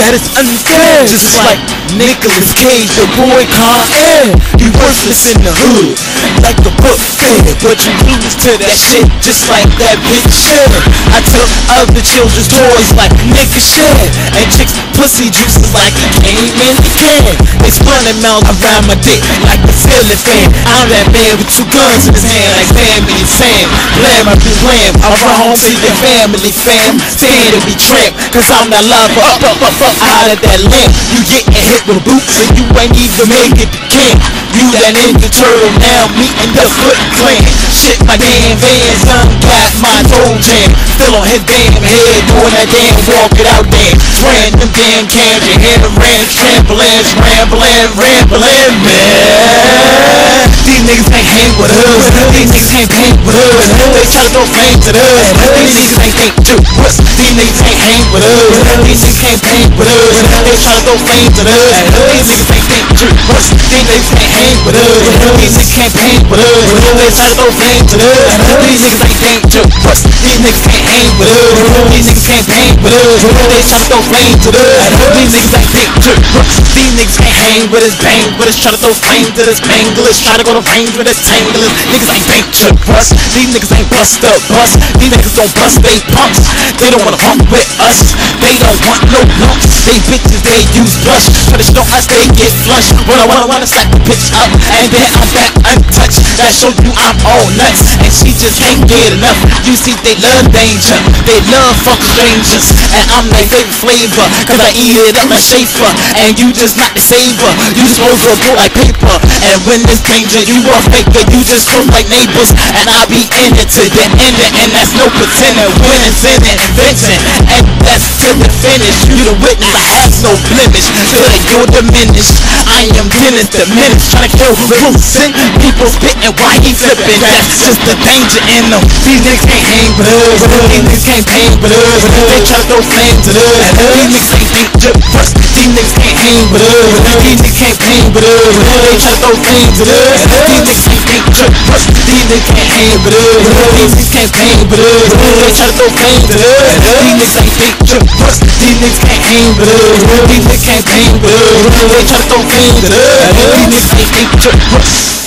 that is unfair. Just like Nicolas Cage, the boy Con Air. You worthless in the hood, like a book fair. But you lose to that shit just like that bitch shit. I took other children's toys like nigga shit. And chicks pussy juices like in the can. They spun and around my dick like a ceiling fan. I'm that man with two guns in his hand like Yosemite Sam. Blam, I be blam. I run home to your family fam. Stand and be tramp. Cause I'm that lover up, up, up, up out of that lamp. You getting hit with boots and you ain't even make it to camp. You that ninja turtle now meeting the foot clan. Shit, my damn van son got my toe jam. Still on his damn head doing that damn walk it out them damn cans, your head ran trampolines, rambling, rambling, man. These niggas ain't hang with us. These niggas ain't hang with us. They try to throw flames at us. These niggas ain't think to us. These niggas ain't hang with us. These niggas can't hang with us. They try to throw flames at us. These niggas ain't think to us. These niggas can't hang with us. These niggas can't hang with us. They try to throw flames at us. These niggas ain't think to. These niggas can't hang with us. These niggas can't hang with us. They try to throw flames at us. These niggas ain't think to. These niggas can't hang with us. Bang with us. Try to throw flames at us. Banglers. Try to go to range with us. Tanglers. Niggas ain't think to. These niggas ain't bust up bust. These niggas don't bust. They punks. They don't wanna hump with us. They don't want no lumps. They bitches. They use blush. Try to show us they get flush. When I wanna wanna stack the bitch up. And then I'm back untouched. That show you I'm all nuts. And she just can't get enough. You see they love danger. They love fuck strangers. And I'm their favorite flavor. Cause I eat it up like Schaefer. And you just not the saver. You boat like paper. And when there's danger, you are faker. You just close like neighbors. And I be in it to the end. And that's no pretender. Winners in it, invention. And that's to the finish. You the witness. I have no blemish. Till you're diminished. I am Dennis the menace. Trying to kill Wilson. People spitting while he flipping. That's just the danger in them. These niggas can't hang with us. These niggas can't hang with us. They try to throw flames at us. These niggas ain't dangerous. These niggas can't hang with us. These niggas can't hang with us. They try to throw flames at us. These niggas ain't dangerous. These niggas can't hang with us. These niggas can't hang with us. They try to throw flames at us. Ain't dangerous. These niggas can't hang with us. These niggas can't hang with us. They try to throw flames at us. These niggas ain't dangerous.